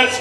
Let's